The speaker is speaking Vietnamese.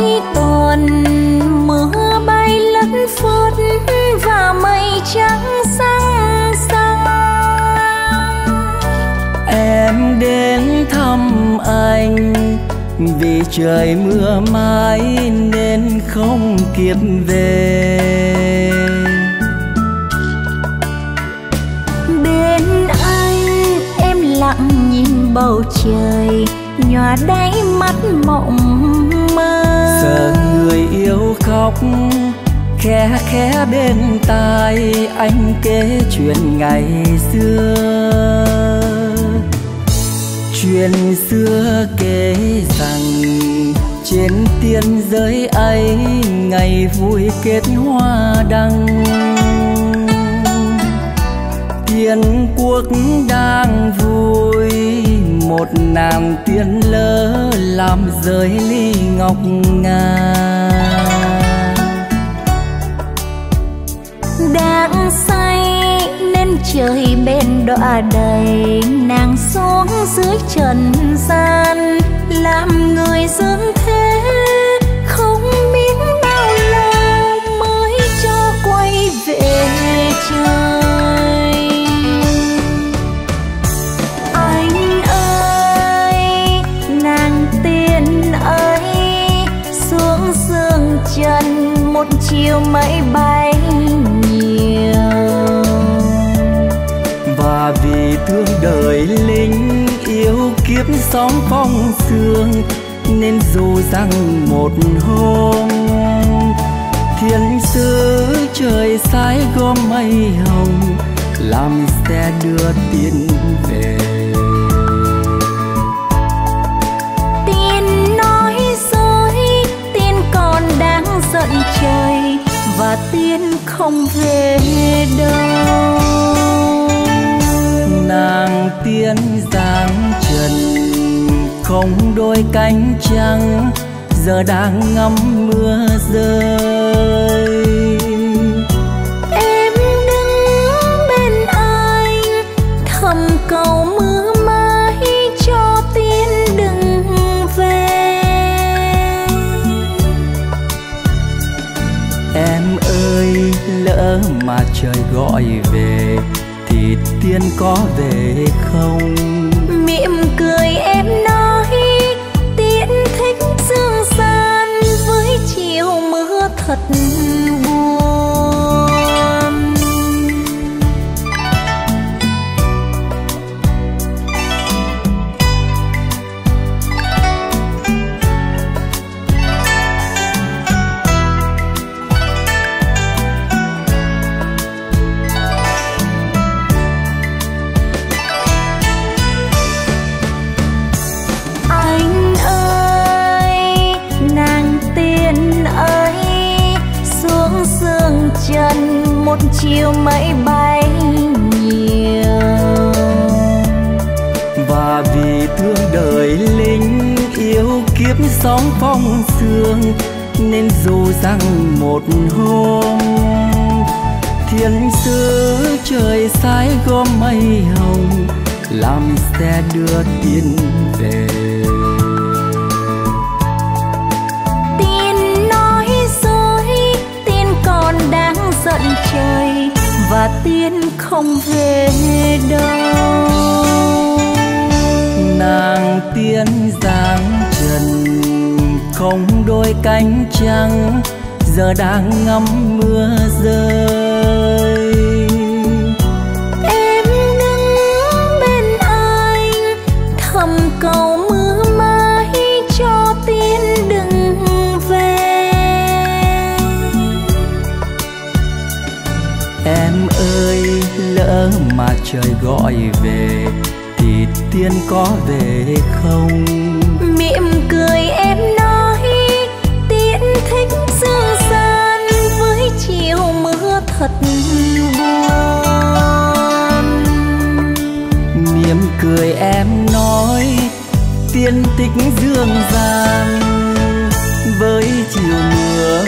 trần mưa bay lất phất và mây trắng sáng sáng em đến thăm anh vì trời mưa mãi nên không kịp về. Bên anh em lặng nhìn bầu trời nhòa đáy mắt mộng giờ người yêu khóc, khẽ khẽ bên tai anh kể chuyện ngày xưa. Chuyện xưa kể rằng trên tiên giới ấy ngày vui kết hoa đăng. Thiên quốc đang vui một nàng tiên lỡ làm rơi ly ngọc ngà. Đang say nên trời bên đọa đầy, nàng xuống dưới trần gian, làm người dương thế yêu chiều mây bay nhiều. Và vì thương đời linh yêu kiếp sóng phong sương, nên dù rằng một hôm thiên sứ trời sái gom mây hồng, làm xe đưa tiền về không về đâu. Nàng tiên dáng trần, không đôi cánh trắng giờ đang ngắm mưa rơi. Mà trời gọi về thì tiên có về không? Mỉm cười em nói một chiều mây bay nhiều. Và vì thương đời linh yêu kiếp sóng phong sương, nên dù rằng một hôm thiên sứ trời sái gom mây hồng, làm xe đưa tiền tiên không về đâu. Nàng tiên dáng trần, không đôi cánh trắng, giờ đang ngắm mưa rơi. Em ơi lỡ mà trời gọi về thì tiên có về không? Mỉm cười em nói tiễn thích dương gian với chiều mưa thật buồn. Mỉm cười em nói tiên tích dương gian với chiều mưa